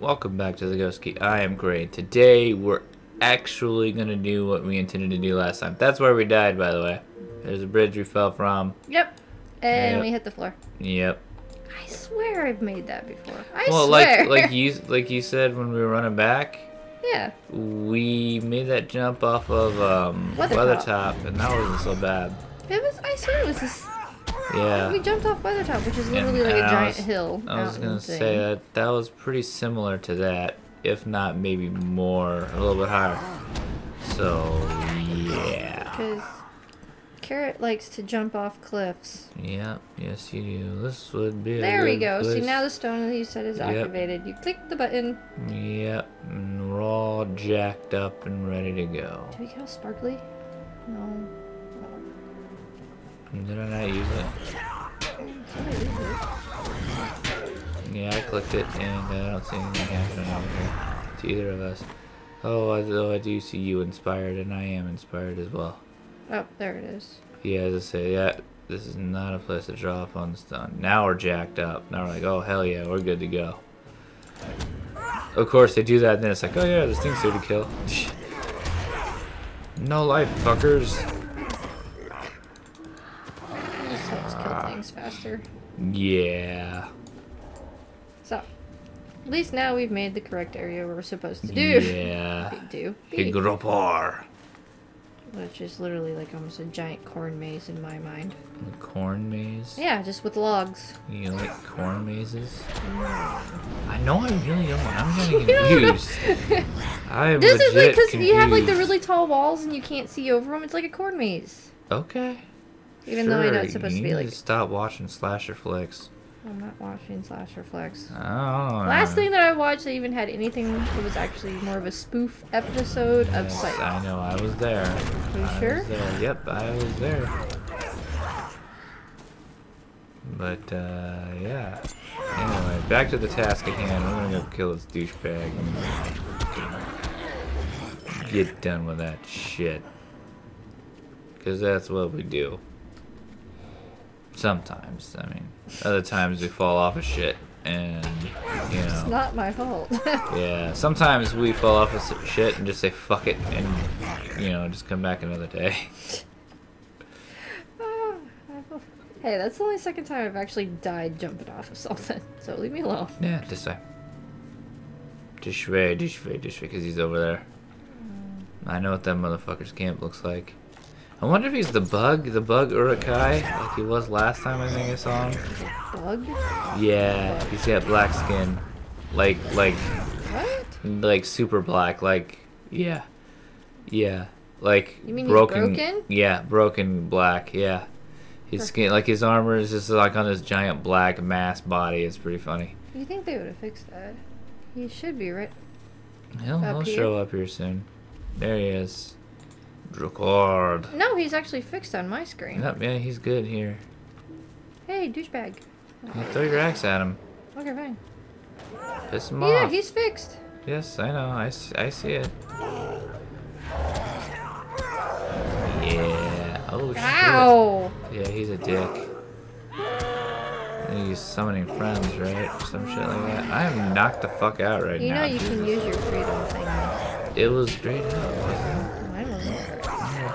welcome back to the Ghost Key. I am great. Today we're actually gonna do what we intended to do last time. That's where we died, by the way. There's a bridge we fell from. Yep. And Yep. we hit the floor. Yep. I swear I've made that before. I well, swear. like like you like you said when we were running back, yeah. we made that jump off of um, Weathertop. Weathertop, and that wasn't so bad. It was. I swear it was this. Yeah. We jumped off Weathertop, which is And- literally like and a I giant was- hill. I was gonna thing. say that that was pretty similar to that, if not maybe more, a little bit higher. So yeah, Because Carrot likes to jump off cliffs. yep, yes you do. This would be. a There we go. See, now the stone that you said is Yep. activated. You click the button. Yep, and we're all jacked up and ready to go. Do we get all sparkly? No. Did I not use it? Somebody did it. Yeah, I clicked it, and I don't see anything happening over here to either of us. Oh, I, though I do see you inspired, and I am inspired as well. Oh, there it is. Yeah, as I say, yeah, this is not a place to draw upon the stun. Now we're jacked up. Now we're like, oh hell yeah, we're good to go. Of course they do that, and then it's like, oh yeah, this thing's here to kill. no life, fuckers. This helps kill Ah. Things faster. Yeah. So, at least now we've made the correct area we're supposed to do. Yeah. do. Higropar. Which is literally like almost a giant corn maze in my mind. Corn maze. Yeah, just with logs. You like corn mazes? Mm. I know I really don't. I'm getting You don't know. confused. I'm This is like because you have like the really tall walls and you can't see over them. It's like a corn maze. Okay. Even though I know it's supposed to be need like. stop watching slasher flicks. I'm not watching slasher flex. Oh. Last thing that I watched that even had anything, it was actually more of a spoof episode of Yes, Psych. I know. I was there. Are you I sure? There. Yep, I was there. But uh, yeah. Anyway, back to the task at hand. We're gonna go kill this douchebag. and Get done with that shit. Cause that's what we do. Sometimes, I mean, other times we fall off of shit, and you know. It's not my fault. Yeah, sometimes we fall off of shit and just say fuck it and, you know, just come back another day. hey, that's the only second time I've actually died jumping off of something. So leave me alone. Yeah, this way. This way, this way, this way, because he's over there. Mm. I know what that motherfucker's camp looks like. I wonder if he's the bug, the bug Uruk-hai, like he was last time I think I saw him. Bug? Yeah, he's got black skin. Like, like, What? like super black, like, yeah. Yeah. Like, You mean he's broken, broken? Yeah, broken black, yeah. His skin, like his armor is just like on this giant black mass body. It's pretty funny. You think they would have fixed that? He should be right. He'll, he'll show up here soon. There he is. Dracord. No, he's actually fixed on my screen. Yep, yeah, he's good here. Hey, douchebag. You throw your axe at him. Okay, fine. Piss him Yeah, off. he's fixed. Yes, I know. I, I see it. Yeah. Oh, shit. Ow! Yeah, he's a dick. He's summoning friends, right? Some shit like that. I am knocked the fuck out right You now. You know you can use your freedom thing. It was straight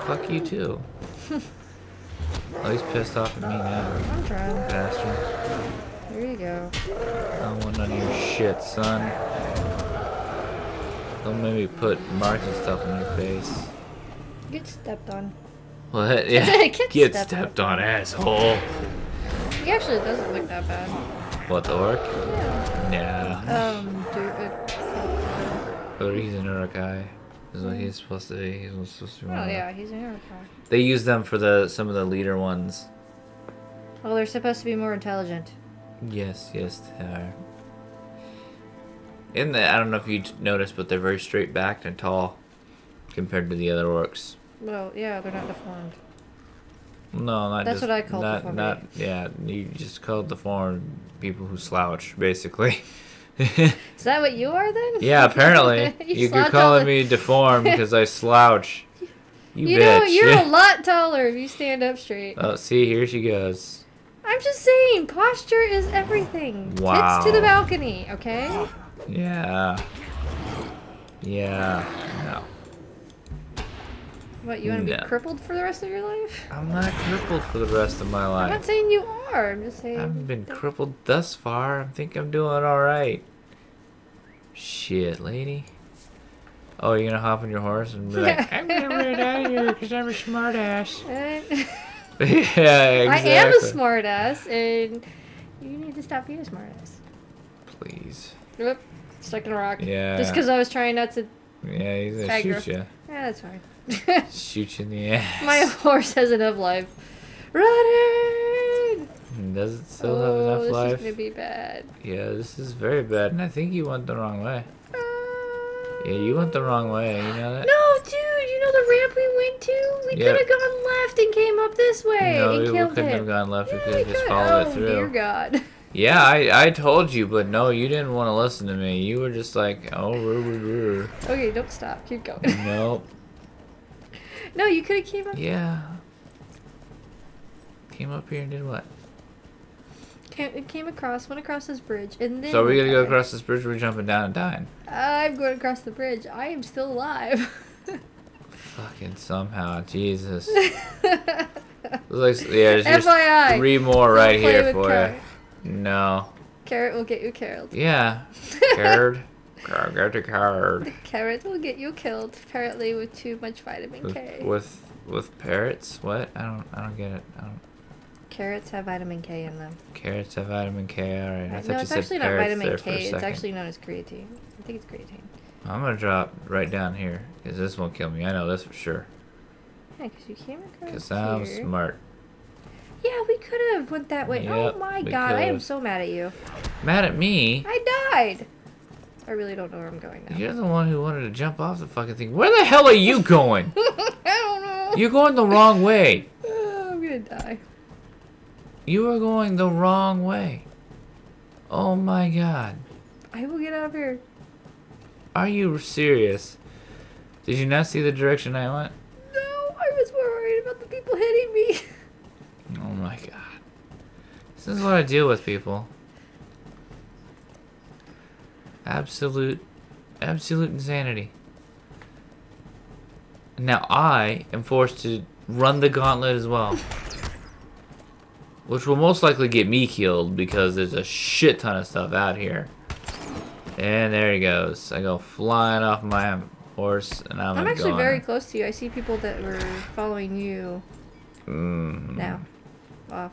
fuck you too. oh, he's pissed off at me now, I'm trying. bastard. There you go. I don't want none of your shit, son. Don't make me put marks and stuff on your face. Get stepped on. What? Yeah. Get Get stepped stepped on, asshole. He actually doesn't look that bad. What, the orc? Yeah. Yeah. Um, dude. But he's an Uruk-hai. Is what he's supposed to be. He's supposed to be. oh yeah, he's an Uruk-hai. They use them for the some of the leader ones. Well, they're supposed to be more intelligent. Yes, yes, they are. In the, I don't know if you noticed, but they're very straight backed and tall compared to the other orcs. Well, yeah, they're not deformed. No, not That's just, what I call not, deformity. not yeah. You just called deformed people who slouch, basically. Is that what you are then? yeah, apparently you you're calling me deformed because I slouch. You, You know, you're a lot taller if you stand up straight. oh, see, here she goes. I'm just saying, posture is everything. Wow. Tits to the balcony, okay? Yeah. Yeah. No. What, you want to No. be crippled for the rest of your life? I'm not crippled for the rest of my life. I'm not saying you are. I'm just saying. I haven't been crippled thus far. I think I'm doing alright. Shit, lady. Oh, you're gonna hop on your horse and be like, I'm gonna ride out of here because I'm a smartass. Yeah, I am a smartass, and you need to stop being a smartass. Please. Whoop, stuck in a rock. Yeah. Just because I was trying not to. Yeah, he's gonna Tag her. shoot you. Yeah, that's fine. Shoot you in the ass. My horse has enough life. Does it still oh, have enough this life? is gonna be bad. Yeah, this is very bad, and I think you went the wrong way. Ah. Yeah, you went the wrong way. You know that? No, dude, you know the ramp we went to? We Yeah. could have gone left and came up this way no, and we, we couldn't him. have gone left. we Yeah, could have just followed oh, it through. dear God. Yeah, I I told you, but no, you didn't want to listen to me. You were just like, oh, roo, roo, roo. Okay, don't stop. Keep going. nope. no, you could have came up. Yeah. Came up here and did what? Came, came across, went across this bridge, and then. So are we gonna go across this bridge? We're jumping down and dying. I'm going across the bridge. I am still alive. Fucking somehow, Jesus. Looks like, yeah, there's just FYI. three more right here for carrot. you. No. Carrot will get you killed. Yeah. Card. Got the card. Carrot will get you killed, apparently with too much vitamin With, K. with with parrots? What? I don't I don't get it. I don't. Carrots have vitamin K in them. Carrots have vitamin K. All right. I thought no, you it's said actually not vitamin there for a K. It's actually known as creatine. I think it's creatine. I'm gonna drop right down here because this won't kill me. I know this for sure. Yeah, because you came across Because I'm here. smart. Yeah, we could have went that way. Oh yep, oh my god, I am so mad at you. Mad at me? I died. I really don't know where I'm going now. You're the one who wanted to jump off the fucking thing. Where the hell are you going? I don't know. You're going the wrong way. Oh, I'm gonna die. You are going the wrong way. Oh my god. I will get out of here. Are you serious? Did you not see the direction I went? No, I was more worried about the people hitting me. Oh my god. This is what I deal with, people. Absolute, absolute insanity. Now I am forced to run the gauntlet as well. Which will most likely get me killed because there's a shit ton of stuff out here. And there he goes. I go flying off my horse and I'm, I'm actually goner. very close to you. I see people that were following you Mm. now. Off.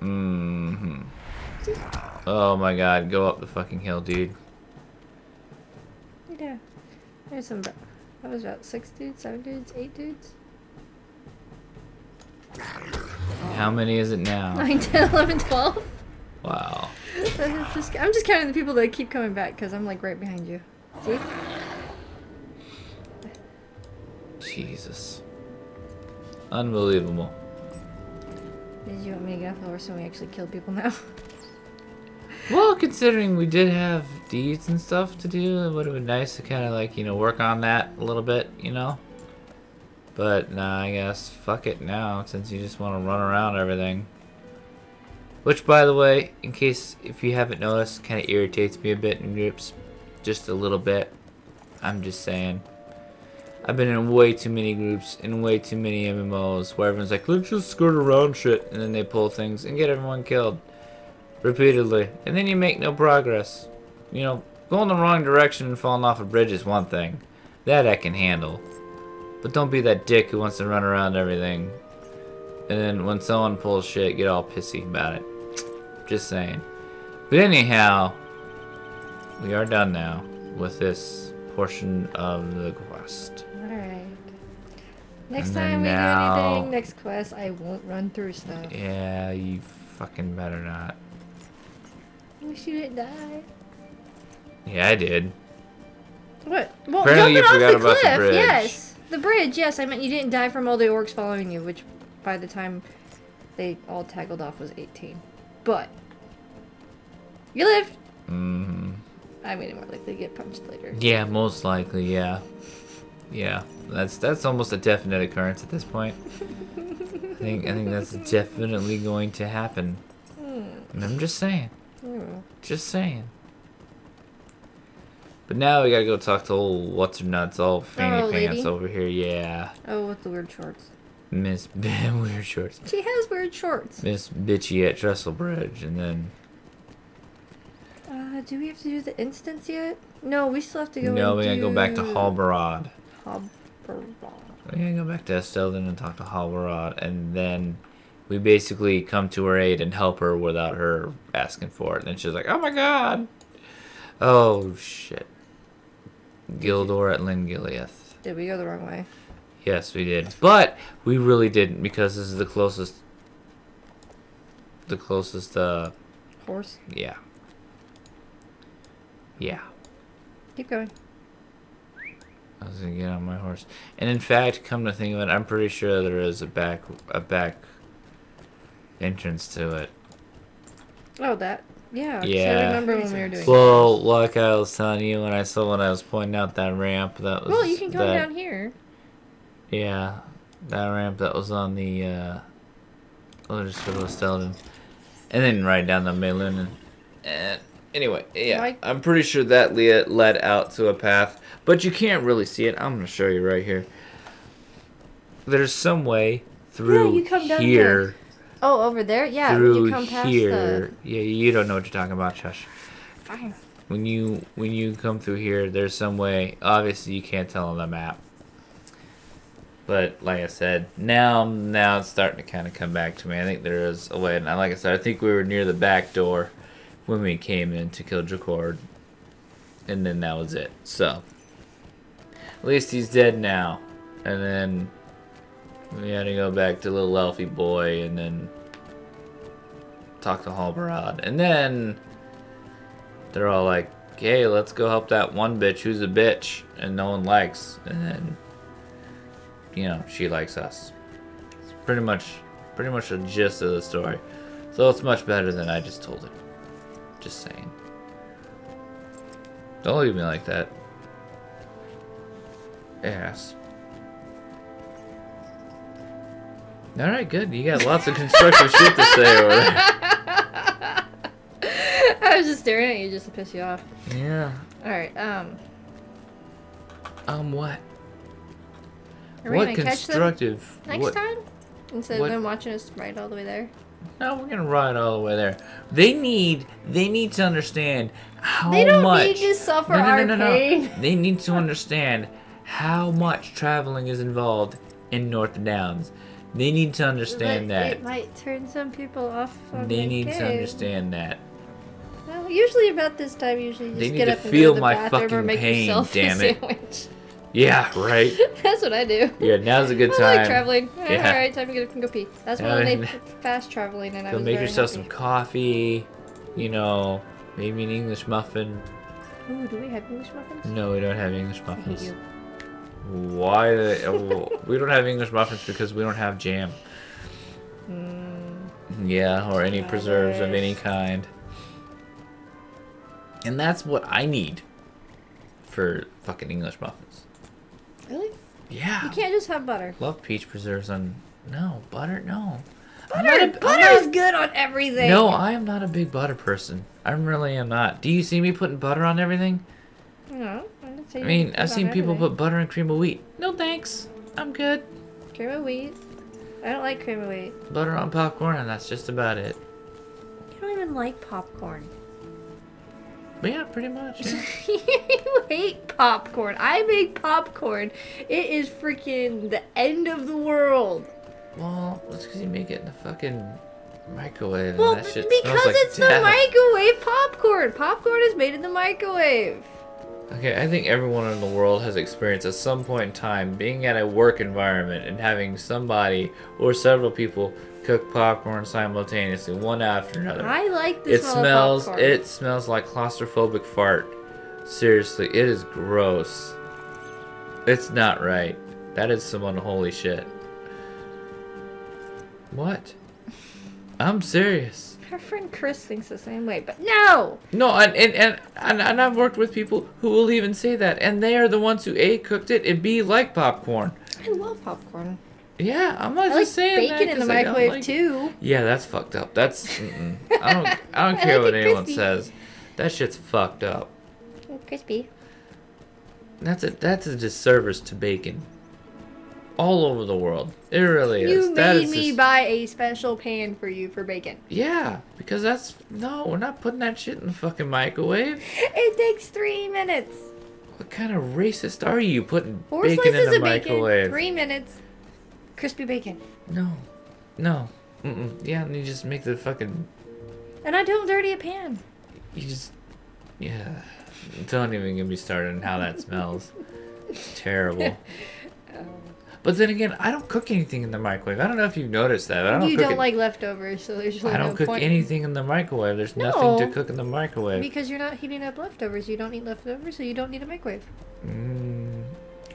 hmm Oh my god, go up the fucking hill, dude. Yeah. There's some. That was about six dudes, seven dudes, eight dudes. How many is it now? 9, 10, 11, 12. Wow. I'm just, I'm just counting the people that keep coming back because I'm like right behind you. See? Jesus. Unbelievable. Did you want me to get off the horse and we actually kill people now? Well, considering we did have deeds and stuff to do, it would have been nice to kind of like, you know, work on that a little bit, you know? But, nah, I guess, fuck it now, since you just want to run around everything. Which, by the way, in case if you haven't noticed, kind of irritates me a bit in groups. Just a little bit. I'm just saying. I've been in way too many groups, in way too many MMOs, where everyone's like, let's just skirt around shit, and then they pull things and get everyone killed repeatedly, and then you make no progress. You know, going the wrong direction and falling off a bridge is one thing. That I can handle. But don't be that dick who wants to run around everything. And then when someone pulls shit, get all pissy about it. Just saying. But anyhow, we are done now with this portion of the quest. Alright. Next And time we now- do anything, next quest, I won't run through stuff. Yeah, you fucking better not. I wish you didn't die. Yeah, I did. What? Well, Apparently you forgot the about the cliff, bridge. yes. The bridge, yes. I meant you didn't die from all the orcs following you, which by the time they all tackled off was 18. But you lived. hmm I mean, it more likely to get punched later. Yeah, most likely, yeah. Yeah, that's that's almost a definite occurrence at this point. I think I think that's definitely going to happen. Hmm. And I'm just saying, Hmm. just saying. But now we gotta go talk to old what's her nuts, all fanny Oh, pants lady? over here. Yeah, Oh, with the weird shorts. Miss Weird Shorts, She has weird shorts. Miss Bitchy at Trestlebridge, and then Uh, do we have to do the instance yet? No, we still have to go. no, we gotta go back to do Halbarad. We gotta go back to Esteldín and talk to Halbarad, and then we basically come to her aid and help her without her asking for it. And she's like, "Oh my god, oh shit." Gildor at Lin Giliath. Did we go the wrong way? Yes, we did. But we really didn't because this is the closest. The closest, uh, Horse. yeah. Yeah. Keep going. I was gonna get on my horse. And in fact, come to think of it, I'm pretty sure there is a back, a back entrance to it. Oh, that. Yeah. 'cause Yeah. I remember when we were doing. Well, like I was telling you when I saw when I was pointing out that ramp that was. Well, you can come that- down here. Yeah, that ramp that was on the. uh I'll just go to Stelden, and then right down the Melun. And, and anyway, yeah, Like- I'm pretty sure that led led out to a path, but you can't really see it. I'm gonna show you right here. There's some way through you come down here. Oh, over there. Yeah. when through you come past here. Yeah, you don't know what you're talking about, Shush. Fine. When you when you come through here, there's some way. Obviously, you can't tell on the map. But like I said, now now it's starting to kind of come back to me. I think there is a way. And like I said, I think we were near the back door when we came in to kill Jacord, and then that was it. So at least he's dead now. And then we to go back to little Elfie boy, and then talk to Halbarad, and then they're all like, "Hey, let's go help that one bitch who's a bitch and no one likes." And then, you know, she likes us. It's pretty much, pretty much the gist of the story. So it's much better than I just told it. Just saying. Don't leave me like that. Yes. All right, good. You got lots of constructive shit to say there. I was just staring at you just to piss you off. Yeah. All right. Um. Um, what? Are we what gonna catch them constructive? next what? time instead what- of them watching us ride all the way there? No, we're gonna ride all the way there. They need, they need to understand how They don't much. need to suffer no, no, our no, no, pain. no. They need to understand how much traveling is involved in North Downs. They need to understand But that. It might turn some people off. On They the need to understand that. Well, usually about this time, usually just They get up and feel go to the my bathroom or fucking make pain, yourself damn a it. sandwich. Yeah, right. That's what I do. Yeah, now's a good time. I like traveling. Yeah. All right, time to get up and go pee. That's when they fast traveling, and I Go was make very yourself happy. some coffee. You know, maybe an English muffin. Ooh, do we have English muffins? No, we don't have English muffins. Why? the- uh, we don't have English muffins because we don't have jam. Mm, Yeah, or any preserves of any kind. And that's what I need for fucking English muffins. really? Yeah. You can't just have butter. Love peach preserves on. No, butter, no. Butter, a- I'm butter not- is good on everything. No, I am not a big butter person. I really am not. Do you see me putting butter on everything? No, I I mean, I've seen people put butter and cream of wheat. No thanks. I'm good. cream of wheat. I don't like cream of wheat. Butter on popcorn, and that's just about it. You don't even like popcorn. But yeah, pretty much. yeah. you hate popcorn. I make popcorn. It is freaking the end of the world. well, that's because you make it in the fucking microwave. Well, and that shit because like it's the microwave popcorn. Popcorn is made in the microwave. Okay, I think everyone in the world has experienced at some point in time being at a work environment and having somebody or several people cook popcorn simultaneously, one after another. I like the it smell smells. popcorn. It smells like claustrophobic fart. Seriously, it is gross. It's not right. That is some unholy shit. What? I'm serious. Our friend Chris thinks the same way, but no. No, and, and, and, and, and I've worked with people who will even say that, and they are the ones who A, cooked it, and B, like popcorn. I love popcorn. Yeah, I'm not I just like saying that bacon in the I microwave like- too. Yeah, that's fucked up. That's, mm-mm. I don't, I don't I care like what anyone crispy. says. That shit's fucked up. Crispy. That's a that's a disservice to bacon. All over the world, it really is. You That made is me just- buy a special pan for you for bacon. Yeah, because that's no, we're not putting that shit in the fucking microwave. It takes three minutes. What kind of racist are you putting Four bacon in the of bacon, microwave? three minutes. Crispy bacon. No, no, Mm-mm. yeah, and you just make the fucking And I don't dirty a pan. you just yeah. Don't even get me started on how that smells. Terrible. But then again, I don't cook anything in the microwave. I don't know if you've noticed that. I don't you don't it- like leftovers, so there's really I don't no cook point. anything in the microwave. There's nothing to cook in the microwave. Because you're not heating up leftovers. You don't need leftovers, so you don't need a microwave. Mm,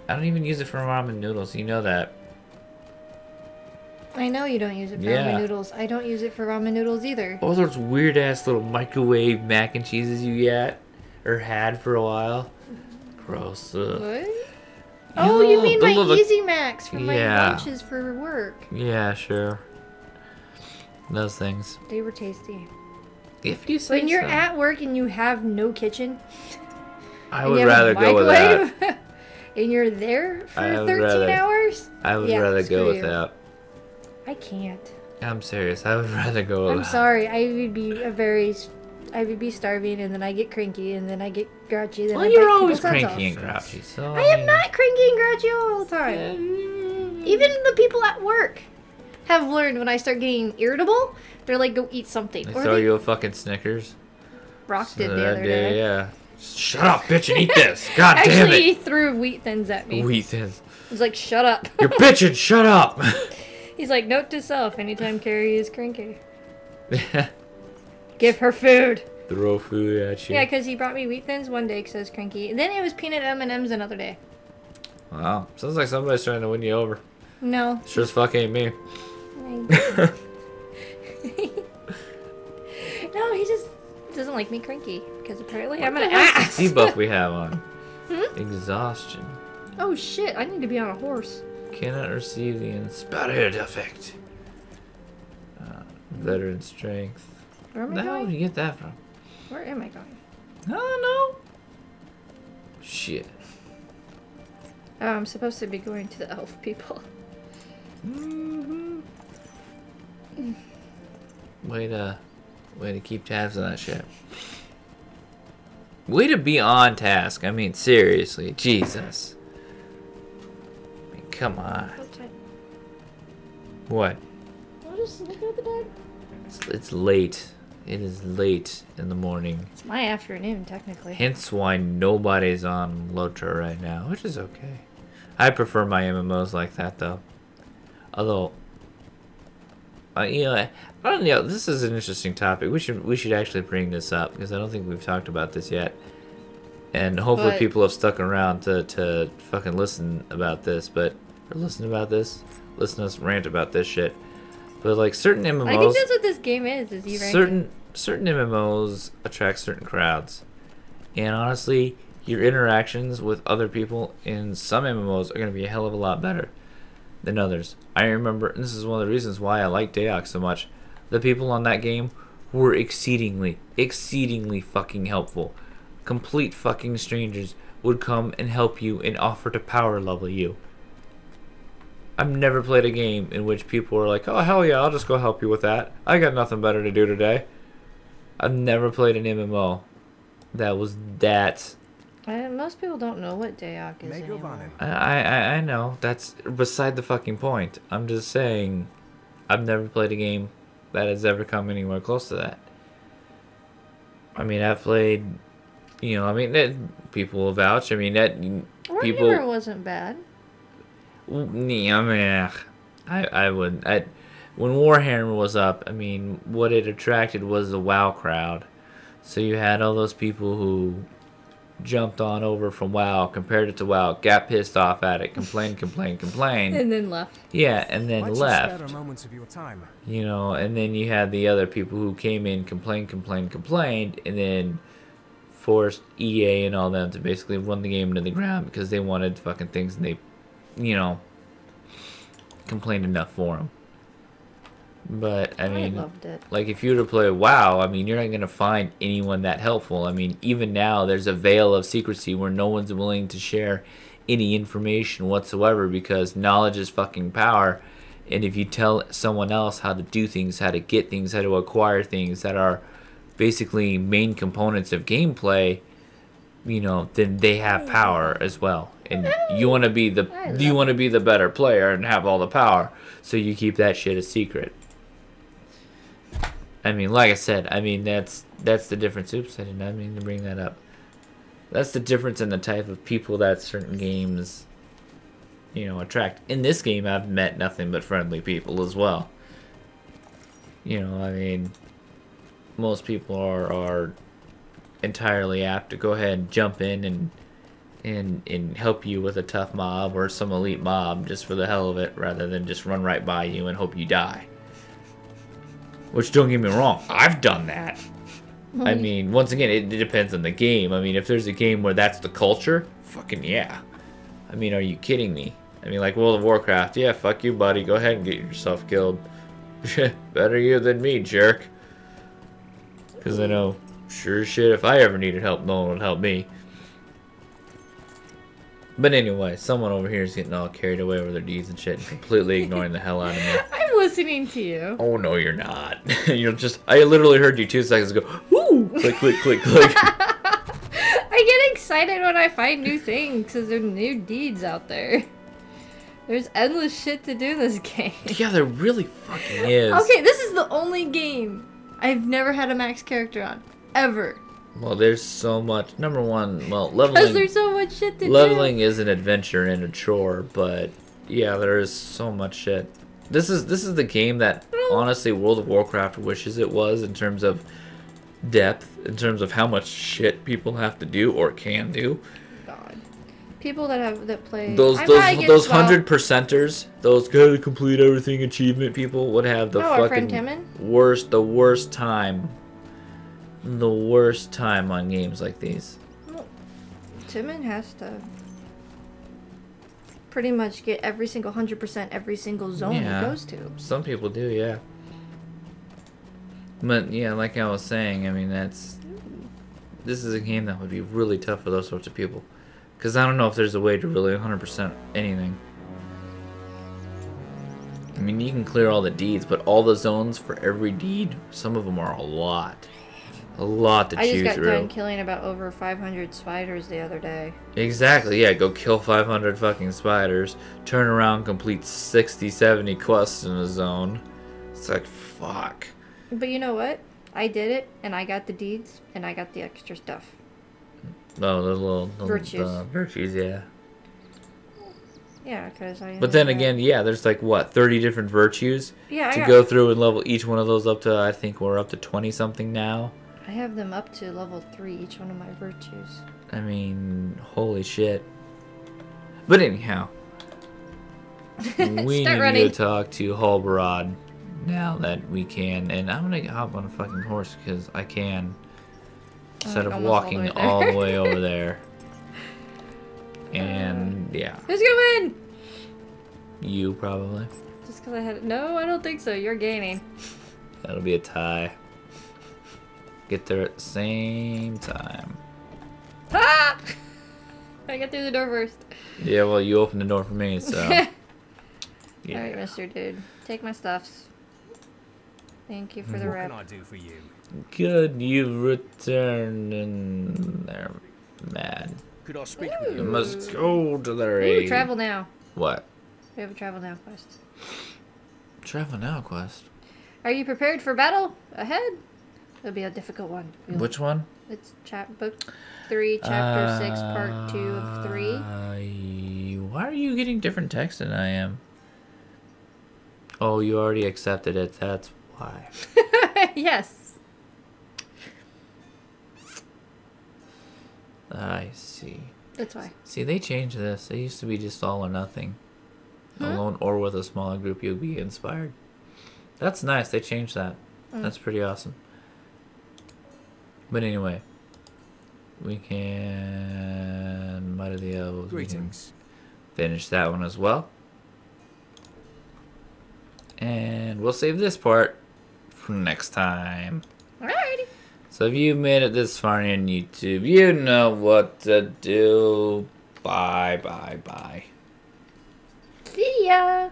I don't even use it for ramen noodles. You know that. I know you don't use it for Yeah. ramen noodles. I don't use it for ramen noodles either. All those weird ass little microwave mac and cheeses you get or had for a while. Gross. Ugh. What? Oh, you mean the my little- Easy Macs for my Yeah. lunches for work? Yeah, sure. Those things. They were tasty. If you say When you're so. at work and you have no kitchen, I and would rather go with that. and you're there for 13 rather- hours, I would Yeah, rather go with you. that. I can't. I'm serious. I would rather go with I'm that. sorry. I would be a very, I would be starving, and then I get cranky, and then I get grouchy. Then Well, I you're always cranky and off. grouchy, so I am mean, not cranky and grouchy all the time. Even the people at work have learned when I start getting irritable, they're like, "Go eat something." They or throw they you a fucking Snickers. rocked it So the that other day, day. yeah. Shut up, bitch, and eat this. God damn Actually, he threw wheat thins at me. Wheat thins. He's like, "Shut up." You're bitching. Shut up. He's like, "Note to self: anytime Carrie is cranky, give her food." Throw food at you. Yeah, because he brought me wheat thins one day because I cranky. Then it was peanut M and M's another day. Wow. Sounds like somebody's trying to win you over. No. Sure as fuck ain't me. no, he just doesn't like me cranky because apparently I'm an ass. the debuff we have on? Hmm? Exhaustion. Oh shit! I need to be on a horse. Cannot receive the inspired effect. Uh, veteran strength. Where am Where I the hell did going? you get that from? Where am I going? I don't know. Shit. Oh, I'm supposed to be going to the elf people. hmm Way to, way to keep tabs on that shit. Way to be on task. I mean, seriously, Jesus. I mean, come on. What? I'll just look at the dog. It's, it's late. It is late in the morning. It's my afternoon, technically. Hence why nobody's on LOTRO right now, which is okay. I prefer my MMOs like that though. Although, uh, you know, I don't know. This is an interesting topic. We should we should actually bring this up because I don't think we've talked about this yet. And hopefully But- people have stuck around to, to fucking listen about this, but or listen about this, listen to us rant about this shit. But like certain MMOs, I think that's what this game is. Is you certain certain MMOs attract certain crowds, and honestly, your interactions with other people in some MMOs are going to be a hell of a lot better than others. I remember, and this is one of the reasons why I like Dayox so much. The people on that game were exceedingly, exceedingly fucking helpful. Complete fucking strangers would come and help you and offer to power level you. I've never played a game in which people were like, "Oh hell yeah, I'll just go help you with that. I got nothing better to do today." I've never played an MMO that was that. Uh, most people don't know what Dayak is Mako anymore. I, I I know that's beside the fucking point. I'm just saying, I've never played a game that has ever come anywhere close to that. I mean, I've played, you know, I mean, that, people will vouch. I mean, that people. Warhammer wasn't bad. Yeah, I I I would I when Warhammer was up. I mean, what it attracted was the WoW crowd. So you had all those people who jumped on over from WoW, compared it to WoW, got pissed off at it, complained, complained, complained. And then left. Yeah, and then Why'd you left. scatter moments of your time? You know, and then you had the other people who came in, complained, complained, complained, and then forced EA and all them to basically run the game into the ground because they wanted fucking things and they, you know, complained enough for them. But I I, mean, loved it. like if you were to play WoW, I mean, you're not gonna find anyone that helpful. I mean, even now there's a veil of secrecy where no one's willing to share any information whatsoever because knowledge is fucking power. And if you tell someone else how to do things, how to get things, how to acquire things that are basically main components of gameplay, you know, then they have power as well. And you want to be the you want to be the better player and have all the power, so you keep that shit a secret. I mean, like I said, I mean that's that's the difference. Oops, I did not mean to bring that up. That's the difference in the type of people that certain games, you know, attract. In this game, I've met nothing but friendly people as well. You know, I mean, most people are are entirely apt to go ahead and jump in and and and help you with a tough mob or some elite mob just for the hell of it, rather than just run right by you and hope you die. Which don't get me wrong, I've done that. I mean, once again, it, it depends on the game. I mean, if there's a game where that's the culture, fucking yeah. I mean, are you kidding me? I mean, like World of Warcraft, yeah, fuck you, buddy. Go ahead and get yourself killed. Better you than me, jerk. Because I know, sure shit, if I ever needed help, no one would help me. But anyway, someone over here is getting all carried away with their deeds and shit and completely ignoring the hell out of me. I'm listening to you. Oh no, you're not. you're just. I literally heard you two seconds ago. Woo! Click, click, click, click. I get excited when I find new things because there's new deeds out there. There's endless shit to do in this game. yeah, there really fucking is. Okay, this is the only game I've never had a max character on. Ever. Well, there's so much. Number one, well, Because leveling. there's so much shit to Leveling is an adventure and a chore, but yeah, there is so much shit. This is this is the game that honestly World of Warcraft wishes it was in terms of depth, in terms of how much shit people have to do or can do. do. God. People that have that play Those I'm those those hundred percenters, those gotta complete everything achievement people would have the friend fucking worst the worst time. The worst time on games like these. Timon has to pretty much get every single hundred percent every single zone Yeah. he goes to. Some people do, yeah. But yeah, like I was saying, I mean that's this is a game that would be really tough for those sorts of people, because I don't know if there's a way to really 100% anything. I mean, you can clear all the deeds, but all the zones for every deed, some of them are a lot, a lot to I just chew got through. done killing about over 500 spiders the other day. Exactly, yeah, go kill 500 fucking spiders, turn around, complete 60, 70 quests in a zone. It's like, fuck. But you know what? I did it, and I got the deeds, and I got the extra stuff. No, the little the, Virtues. virtues, yeah. Yeah, because I. But then again, yeah, there's like what, 30 different virtues yeah, I to got, go through and level each one of those up to, I think we're up to 20 something now. I have them up to level three, each one of my virtues. I mean, holy shit. But anyhow, we need running. to talk to Halbarad now mm-hmm. that we can, and I'm gonna hop on a fucking horse because I can, oh, instead like of almost all the walking way all the way over there. And yeah, Who's gonna win? you probably. Just because I had. No, I don't think so. You're gaining. That'll be a tie. Get there at the same time. Ah! I got through the door first. Yeah, well, you opened the door for me, so. Alright, Mr. Dude. Take my stuffs. Thank you for the What rep. can I do for you? Good, you returned and there, man. Could I speak You with you? must go to the Ooh, raid. travel now. What? We have a travel now quest. Travel now quest. Are you prepared for battle? Ahead? It'll be a difficult one. Which one? It's chap book three, chapter six, part two of three. Uh, why are you getting different text than I am? Oh, you already accepted it. That's why. yes. I see. That's why. See, they changed this. It used to be just all or nothing. Alone or with a smaller group, you'll be inspired. That's nice. They changed that. Mm. That's pretty awesome. But anyway, we can Might of the Elves. we can Greetings. finish that one as well. And we'll save this part for next time. Alrighty. So if you've made it this far on YouTube, you know what to do. Bye, bye, bye. See ya.